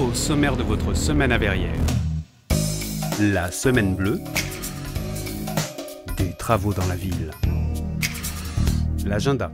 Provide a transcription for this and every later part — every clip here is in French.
au sommaire de votre semaine à Verrières. La semaine bleue, des travaux dans la ville. L'agenda.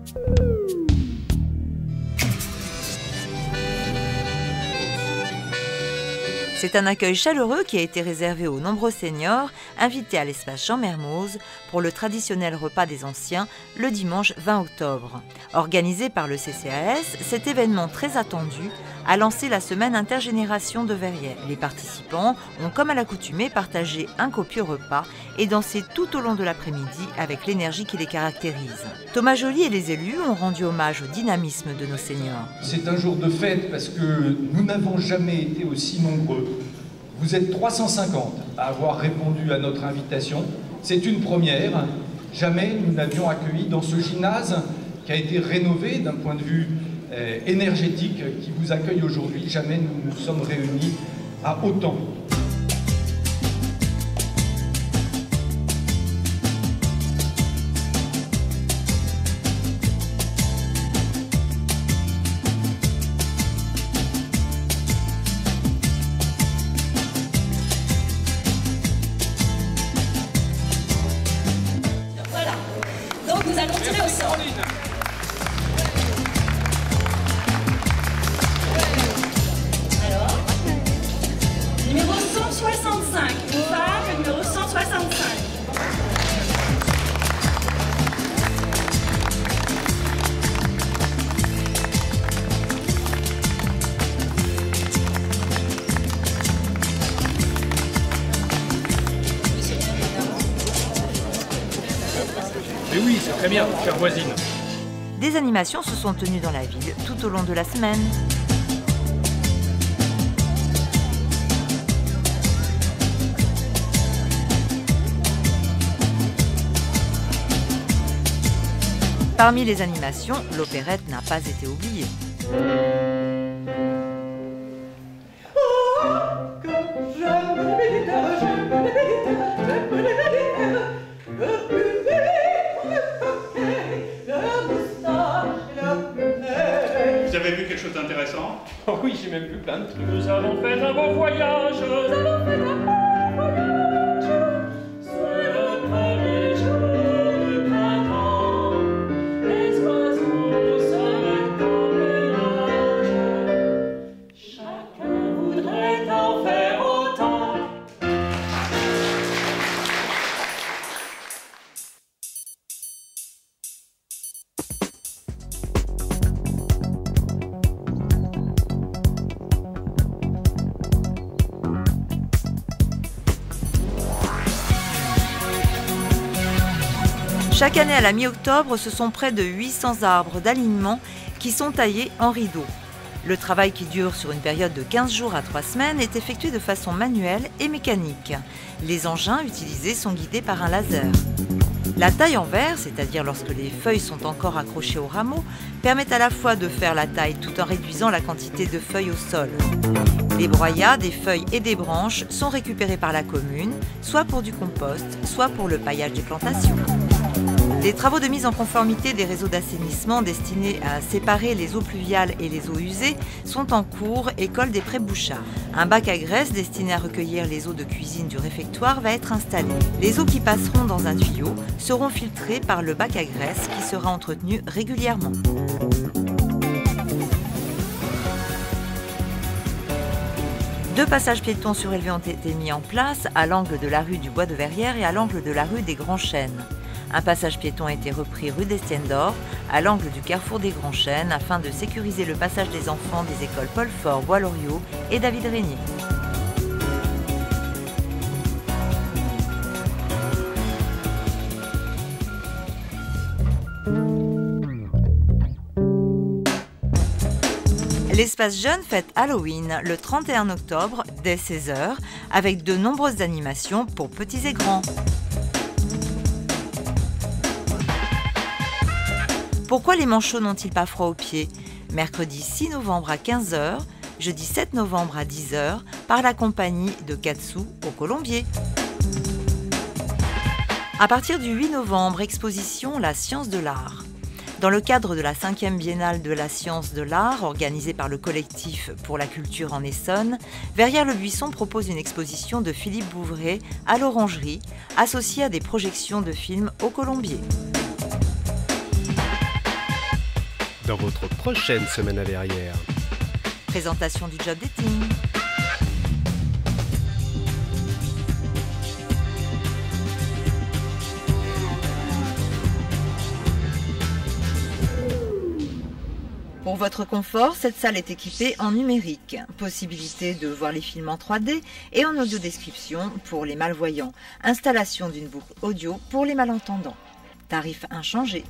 C'est un accueil chaleureux qui a été réservé aux nombreux seniors invités à l'espace Jean Mermoz pour le traditionnel repas des anciens le dimanche 20 octobre. Organisé par le CCAS, cet événement très attendu a lancé la semaine intergénération de Verrières. Les participants ont, comme à l'accoutumée, partagé un copieux repas et dansé tout au long de l'après-midi avec l'énergie qui les caractérise. Thomas Joly et les élus ont rendu hommage au dynamisme de nos seniors. C'est un jour de fête parce que nous n'avons jamais été aussi nombreux. Vous êtes 350 à avoir répondu à notre invitation. C'est une première. Jamais nous n'avions accueilli dans ce gymnase qui a été rénové d'un point de vue euh, énergétique qui vous accueille aujourd'hui. Jamais nous nous sommes réunis à autant. Oui, c'est très bien, chère voisine. Des animations se sont tenues dans la ville tout au long de la semaine. Parmi les animations, l'opérette n'a pas été oubliée. oui, j'ai même vu plein de trucs. Nous avons fait un beau voyage. Nous avons fait un beau voyage. Chaque année à la mi-octobre, ce sont près de 800 arbres d'alignement qui sont taillés en rideaux. Le travail qui dure sur une période de 15 jours à 3 semaines est effectué de façon manuelle et mécanique. Les engins utilisés sont guidés par un laser. La taille en verre, c'est-à-dire lorsque les feuilles sont encore accrochées au rameau, permet à la fois de faire la taille tout en réduisant la quantité de feuilles au sol. Les broyats des feuilles et des branches sont récupérés par la commune, soit pour du compost, soit pour le paillage des plantations. Des travaux de mise en conformité des réseaux d'assainissement destinés à séparer les eaux pluviales et les eaux usées sont en cours école des Prébouchards. Un bac à graisse destiné à recueillir les eaux de cuisine du réfectoire va être installé. Les eaux qui passeront dans un tuyau seront filtrées par le bac à graisse qui sera entretenu régulièrement. Deux passages piétons surélevés ont été mis en place à l'angle de la rue du Bois de Verrières et à l'angle de la rue des Grands Chênes. Un passage piéton a été repris rue d'Estienne d'Or, à l'angle du carrefour des Grands Chênes, afin de sécuriser le passage des enfants des écoles Paul Fort, Bois-Loriot et David Régnier. L'espace jeune fête Halloween le 31 octobre dès 16h avec de nombreuses animations pour petits et grands. Pourquoi les manchots n'ont-ils pas froid aux pieds? Mercredi 6 novembre à 15h, jeudi 7 novembre à 10h par la compagnie de Katsu au Colombier. À partir du 8 novembre, exposition La science de l'art. Dans le cadre de la 5e Biennale de la science de l'art, organisée par le collectif pour la culture en Essonne, Verrières-le-Buisson propose une exposition de Philippe Bouvray à l'Orangerie, associée à des projections de films au Colombier. Dans votre prochaine semaine à Verrières. Présentation du job dating. Pour votre confort, cette salle est équipée en numérique. Possibilité de voir les films en 3D et en audio description pour les malvoyants. Installation d'une boucle audio pour les malentendants. Tarif inchangé.